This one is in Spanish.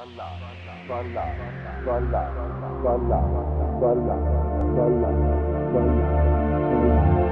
Io sento dentro